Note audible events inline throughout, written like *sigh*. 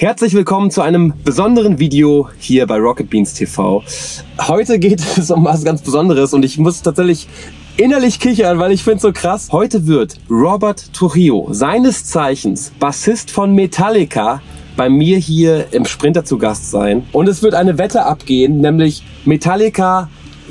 Herzlich willkommen zu einem besonderen Video hier bei Rocket Beans TV. Heute geht *laughs* es um was ganz Besonderes und ich muss tatsächlich innerlich kichern, weil ich finde es so krass. Heute wird Robert Trujillo, seines Zeichens Bassist von Metallica, bei mir hier im Sprinter zu Gast sein. Und es wird eine Wette abgehen, nämlich Metallica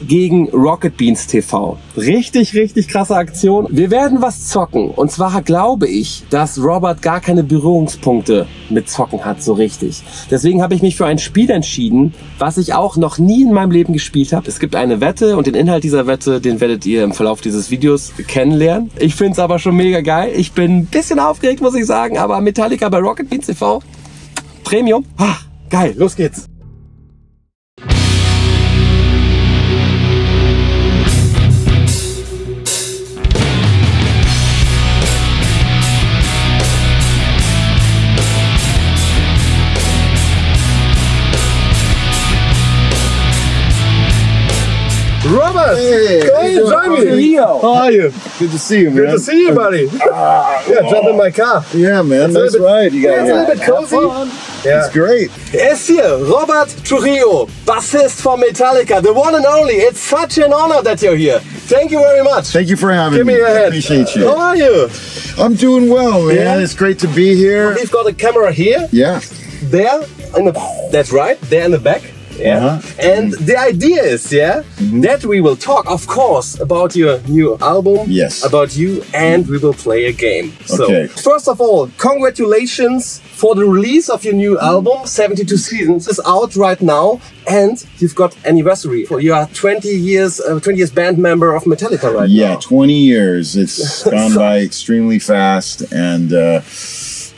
gegen Rocket Beans TV. Richtig, richtig krasse Aktion. Wir werden was zocken. Und zwar glaube ich, dass Robert gar keine Berührungspunkte mit Zocken hat, so richtig. Deswegen habe ich mich für ein Spiel entschieden, was ich auch noch nie in meinem Leben gespielt habe. Es gibt eine Wette und den Inhalt dieser Wette, den werdet ihr im Verlauf dieses Videos kennenlernen. Ich finde es aber schon mega geil. Ich bin ein bisschen aufgeregt, muss ich sagen, aber Metallica bei Rocket Beans TV, Premium. Ah, geil, los geht's. How oh. are you? Good to see you, man. Good to see you, buddy. *laughs* yeah, jump in my car. Yeah, man. It's a nice bit- ride you got Yeah, it's a little bit cozy. Yeah. It's great. Ist hier, Robert Trujillo, Bassist for Metallica, the one and only. It's such an honor that you're here. Thank you very much. Thank you for having Give me me. your I hand. appreciate you. How are you? I'm doing well, man. Yeah? It's great to be here. We've got a camera here, Yeah. there, in the, that's right, there in the back. Yeah. Uh-huh. And the idea is, yeah, that we will talk, of course, about your new album. Yes. About you, and we will play a game. Okay. So, first of all, congratulations for the release of your new album, 72 Seasons. is out right now, and you've got anniversary. For you are 20 years, uh, 20 years band member of Metallica right Yeah, now. 20 years. It's *laughs* gone by extremely fast. And, uh,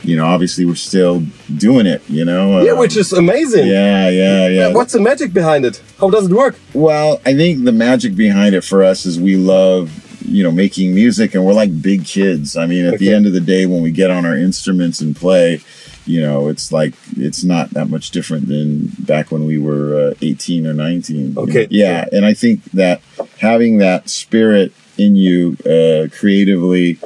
you know, obviously we're still doing it, you know? Yeah, Uh, which is amazing. Yeah, yeah, yeah. What's the magic behind it? How does it work? Well, I think the magic behind it for us is we love, you know, making music and we're like big kids. I mean, at the end of the day, when we get on our instruments and play, you know, it's like, it's not that much different than back when we were uh, 18 or 19. you know? Okay. Yeah. And I think that having that spirit in you uh, creatively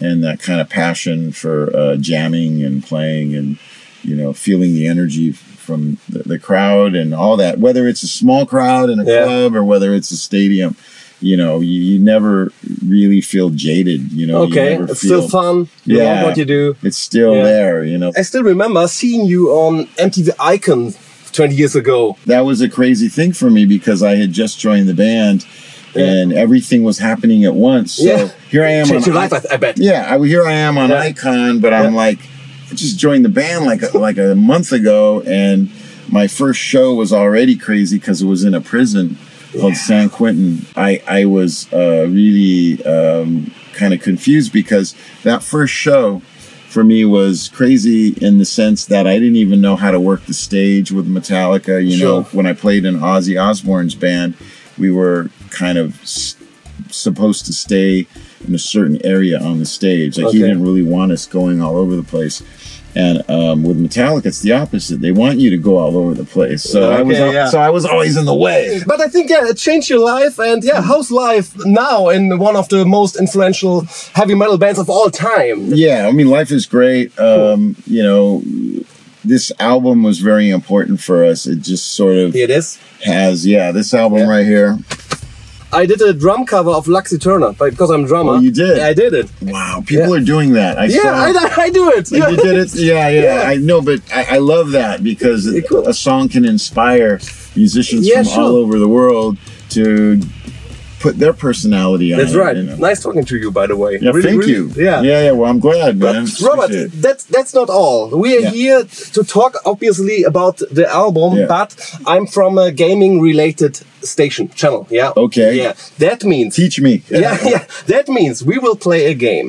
and that kind of passion for uh, jamming and playing and you know feeling the energy from the, the crowd and all that whether it's a small crowd in a Yeah. club or whether it's a stadium you know you, you never really feel jaded you know you Okay, never it's still feel- fun. You Yeah. love what you do. it's still Yeah. there you know I still remember seeing you on MTV Icon 20 years ago. that was a crazy thing for me because I had just joined the band and everything was happening at once. So Yeah. here I am Changed on your life, I, I bet. Yeah, I, here I am on Yeah. Icon, but I'm like, I just joined the band like a, *laughs* like a month ago, and my first show was already crazy because it was in a prison called San Quentin. I I was uh, really um, kind of confused because that first show for me was crazy in the sense that I didn't even know how to work the stage with Metallica. You know, when I played in Ozzy Osbourne's band, we were kind of s- supposed to stay in a certain area on the stage. Like he didn't really want us going all over the place. And um, with Metallica, it's the opposite. They want you to go all over the place. So I was, yeah. so I was always in the way. But I think, yeah, it changed your life. And yeah, how's life now in one of the most influential heavy metal bands of all time? Yeah, I mean, life is great. Um, you know, this album was very important for us. It just sort of Here it is. has, yeah, this album Yeah. right here. I did a drum cover of Lux Æterna because I'm a drummer. Oh, you did? Yeah, I did it. Wow, people Yeah. are doing that. I Yeah, saw. I, I do it. You did it? *laughs* Yeah, yeah. Yeah. I know, but I, I love that because Yeah, cool. a song can inspire musicians Yeah, from sure. all over the world to put their personality on That's it, right. you know. Nice talking to you, by the way. Yeah, Really, thank really- you. Yeah. yeah, yeah. Well, I'm glad, But man. Robert, that's that's not all. We are Yeah. here to talk, obviously, about the album. Yeah. But I'm from a gaming-related station channel. Yeah. Okay. Yeah. That means. teach me. *laughs* yeah, yeah. That means we will play a game,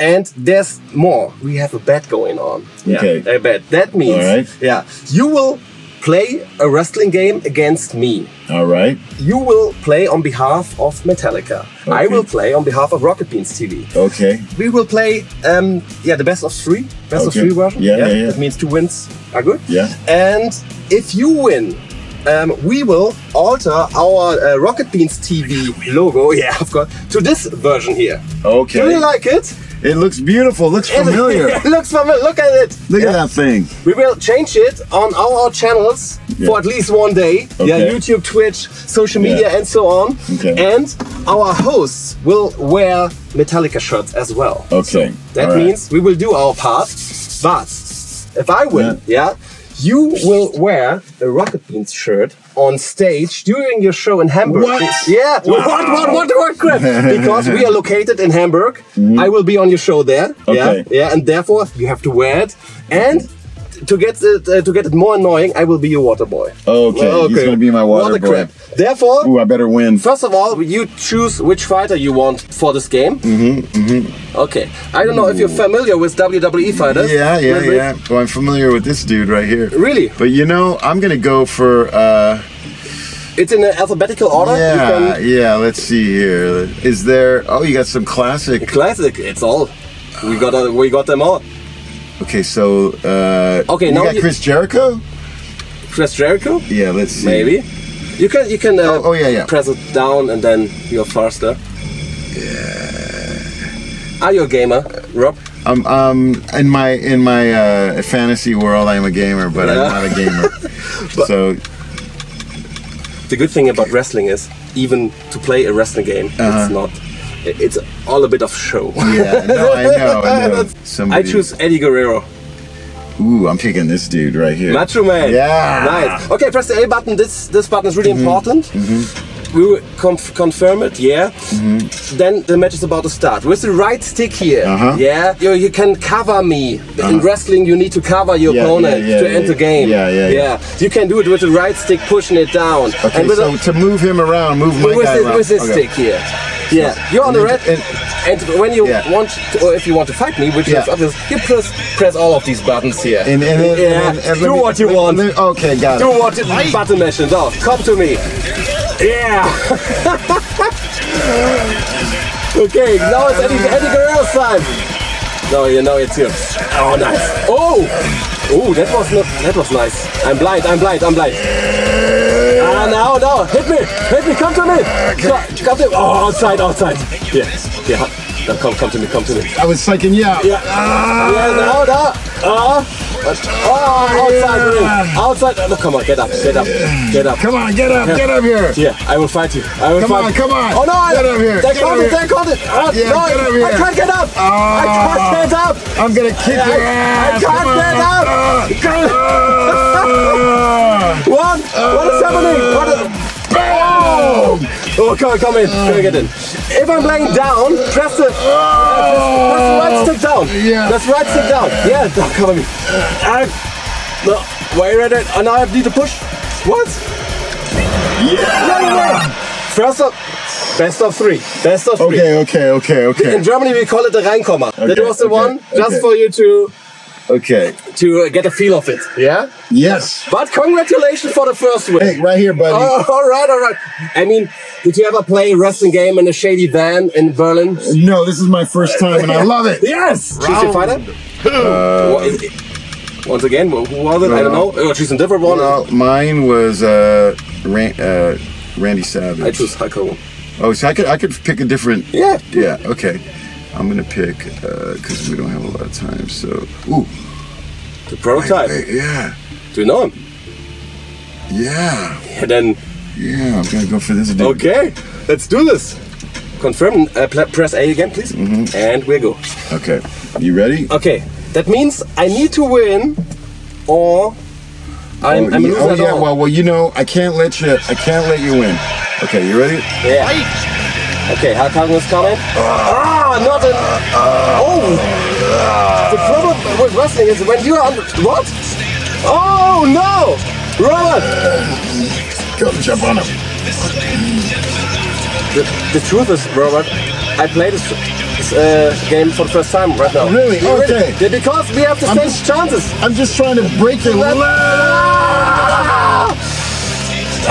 and there's more. We have a bet going on. Yeah, Okay. a bet. That means. All right. Yeah, you will play a wrestling game against me. All right. You will play on behalf of Metallica. I will play on behalf of Rocket Beans TV. Okay. We will play, um, yeah, the best of three, best of three version. Yeah, yeah, yeah. That means two wins are good. Yeah. And if you win, um, we will alter our uh, Rocket Beans TV logo, *laughs* yeah, of course, to this version here. Okay. Do you like it? It looks beautiful. Looks familiar. it *laughs* looks familiar. Look at it. Look Yeah. at that thing. We will change it on all our channels Yeah. for at least one day. Yeah, Okay. YouTube, Twitch, social media, Yeah. and so on. Okay. And our hosts will wear Metallica shirts as well. Okay. That All right. means we will do our part. But if I win, yeah. You will wear a Rocket Beans shirt on stage during your show in Hamburg. What? Yeah. What? What? What? What? *laughs* Crap. because we are located in Hamburg. Mm-hmm. I will be on your show there. Okay. Yeah. Yeah. And therefore you have to wear it. And to get it uh, to get it more annoying, I will be your water boy. Okay, he's gonna be my water boy. crab. Therefore, Ooh, I better win. First of all, you choose which fighter you want for this game. Mm-hmm, mm-hmm. Okay. I don't know if you're familiar with WWE fighters. Yeah, yeah, yeah. Well, I'm familiar with this dude right here. Really? But you know, I'm gonna go for uh It's in alphabetical order. Yeah, can- yeah, let's see here. Is there oh you got some classic classic. It's all. We got uh, we got them all. Okay, so uh Okay, you now got you- Chris Jericho? Chris Jericho. Yeah, let's see. Maybe. You can you can uh, Oh, oh, yeah, yeah. press it down and then you're faster. Yeah. Are you a gamer, Rob? Um, um, in my in my uh, fantasy world, I'm a gamer, but Yeah. I'm not a gamer. *laughs* so The good thing about wrestling is even to play a wrestling game, Uh-huh. it's not. It- It's all a bit of show. yeah, no, I know, I know. *laughs* I choose Eddie Guerrero. Ooh, I'm picking this dude right here. Macho Man. Yeah. Nice. Okay, press the A button. This this button is really Mm-hmm. important. We will conf- confirm it. Yeah. Then the match is about to start. With the right stick here. Mm-hmm. Uh-huh. Yeah. You, you can cover me. In wrestling, you need to cover your Yeah, opponent yeah, yeah, to end the game. yeah, yeah, yeah. You can do it with the right stick, pushing it down. Okay, and so to move him around, move my with guy this, around. with this Okay. stick here. Yeah, you're on the red, And- and when you Yeah. want, to, or if you want to fight me, which Yeah. is obvious, you press press all of these buttons here. And, and, and, yeah, and, and let do me- what you want. okay, got Do it. what you button mashing. No, come to me. Yeah. *laughs* okay, now it's Eddie, Eddie Guerrero's time. No, you know it's here. Oh, nice. Oh, oh, that was not, that was nice. I'm blind. I'm blind. I'm blind. Ah, now, now, hit me, hit me. Come to me. Co- Come to me. Oh, outside, outside. Yeah, yeah. Now come, come to me. Come to me. I was psyching you out. Yeah. Yeah, now, now. Uh, oh, outside, ring. outside. No, come on, get up, get up, get up. Come on, get up, get up here. Yeah, I will fight you. I will Come fight on, come on. Oh no! I, Get up here, They get up it. They caught it. Uh, Yeah, no, get up I can't get up. I Ah. can't get up. I'm gonna kick I, your I can't Come get on. up. Ah. *laughs* What? What is happening? What is! Oh, come, on, come in. Come get in. If I'm laying down, press the, the right stick down. Yeah. The right stick down. Yeah, no, *laughs* come on me. Uh, no, wait, wait, wait. And now I need to push. What? Yeah. No, no. First of, best of three. Best of three. Okay, okay, okay, okay. In Germany, we call it the Reinkomma. that was the okay, one just okay. for you to Okay. to uh, get a feel of it. Yeah. Yes. But congratulations for the first win. Hey, right here, buddy. Oh, all right, all right. I mean, did you ever play a wrestling game in a shady van in Berlin? No, this is my first time, and I *laughs* love it. Yes. Choose your fighter. What is it? Once again, who who was it? I don't know. Oh, choose a different one. Well, mine was uh, Ran- uh, Randy Savage. I choose Hulk Oh, so I could I could pick a different. Yeah. Yeah. Okay. I'm gonna pick because we don't have a lot of time. So, ooh, The prototype. hey, yeah, Do you know him? yeah, Yeah, *laughs* then yeah. I'm gonna go for this dude. okay. Let's do this. Confirm. Uh, press A again, please. Mm-hmm. And we go. Okay. You ready? Okay, that means I need to win, or I'm, oh, I'm oh, yeah. all. Well, well, you know, I can't let you. I can't let you win. Okay, you ready? yeah. Okay, Hulk Hogan is coming. Not an. Oh! The problem with wrestling is when you are under. What? Oh no! Robert! Go jump on him. The, the truth is, Robert, I played this, this uh, game for the first time right now. Really? Okay. Yeah, because we have the I'm same just- chances. I'm just trying to break your.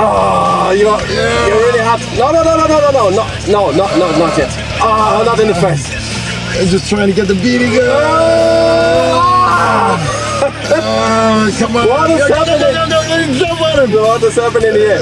Oh, you are, you really have. No, no, no, no, no, no, no, no, no, no, no, not yet. Oh, not in the face. I'm just trying to get the beating. Oh, ah, come on. What is happening? go, go, go, Jump on him. What is happening here?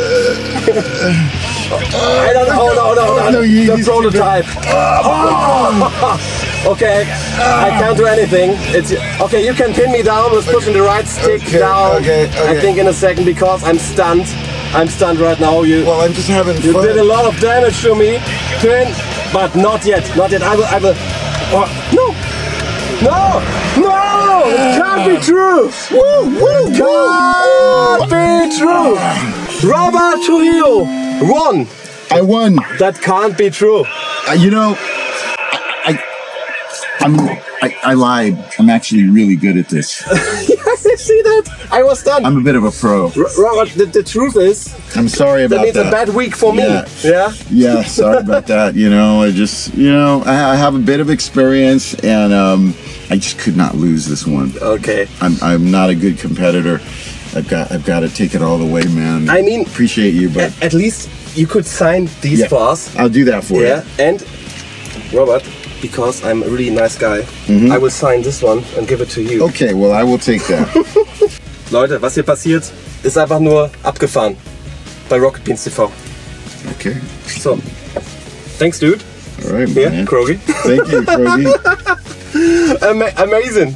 Ah. I don't know. Oh, no, no, no, no, you- the prototype. *laughs* Okay, I can't do anything. It's okay. You can pin me down with pushing the right stick Okay, down. okay, okay. I think in a second because I'm stunned. I'm stunned right now. You Well, I'm just having you fun. did a lot of damage to me, pin, but not yet. Not yet. I will. I will. Oh, no. No! No! It can't be true! It can't be true! Robert Trujillo won! I won. That can't be true. Uh, you know, I, I, I'm, I, I lied. I'm actually really good at this. *laughs* you *laughs* see that? I was done. I'm a bit of a pro. R- Robert, the, the truth is, I'm sorry about that that. a bad week for me. Yeah. Yeah? yeah, sorry about *laughs* that. You know, I just, you know, I, I have a bit of experience, and um, I just could not lose this one. Okay. I'm, I'm not a good competitor. I've got, I've got to take it all the way, man. I mean- appreciate you, but At, at least you could sign these yeah, for us. I'll do that for you. Yeah, and Robert, because I'm a really nice guy, I will sign this one and give it to you. you. Okay, well, I will take that. *laughs* Leute, was hier passiert, ist einfach nur abgefahren bei Rocket Beans TV. Okay, So, thanks, dude. all right, Yeah, man. Krogi. Thank you, Krogi. *laughs* Ama- amazing.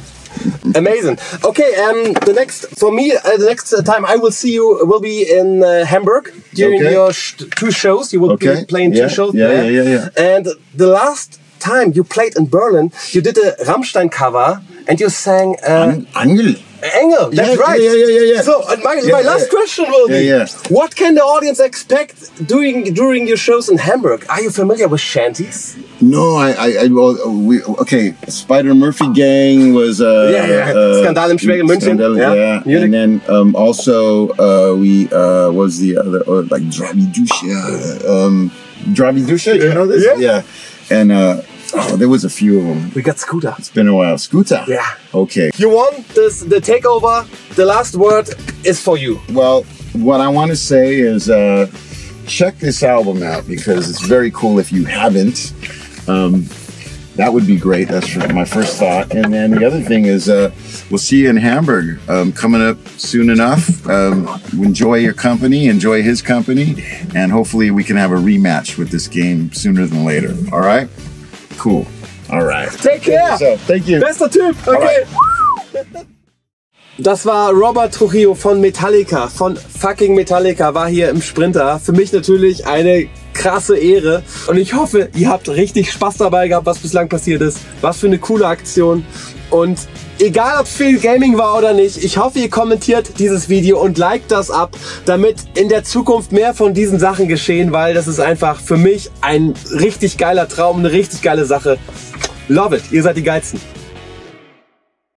Amazing. Okay, um, the next for me, uh, the next time I will see you will be in uh, Hamburg during Okay. your sh- two shows. You will Okay. be playing Yeah, two shows yeah, there. yeah, yeah, And the last time you played in Berlin, you did a Rammstein cover and you sang uh, Angel. Engel. That's Yeah, right. yeah, yeah, yeah, yeah. So my, Yeah, my last question will be. What can the audience expect during during your shows in Hamburg? Are you familiar with shanties? No, I, I, I well, we, okay. Spider Murphy Gang was uh, Yeah, yeah. uh, Skandal im Schwäger München. Skandal, Yeah. yeah. Munich. And then um, also uh, we uh, was the other or like Drafi Deutscher, um, Drafi Deutscher. You know this? Yeah. And uh, oh, there was a few of them. We got Scooter. It's been a while. Scooter. Yeah. Okay. You won this the takeover. The last word is for you. Well, what I want to say is uh, check this album out because it's very cool if you haven't. Um, that would be great. That's my first thought. And then the other thing is uh, we'll see you in Hamburg um, coming up soon enough. Um, enjoy your company, enjoy his company, and hopefully we can have a rematch with this game sooner than later. All right? Cool. All right. Take care. So, thank you. Bester Typ. Okay. *laughs* Das war Robert Trujillo von Metallica, von fucking Metallica, war hier im Sprinter. Für mich natürlich eine krasse Ehre. Und ich hoffe, ihr habt richtig Spaß dabei gehabt, was bislang passiert ist. Was für eine coole Aktion. Und egal, ob viel Gaming war oder nicht, ich hoffe, ihr kommentiert dieses Video und liked das ab, damit in der Zukunft mehr von diesen Sachen geschehen, weil das ist einfach für mich ein richtig geiler Traum, eine richtig geile Sache. Love it, ihr seid die geilsten.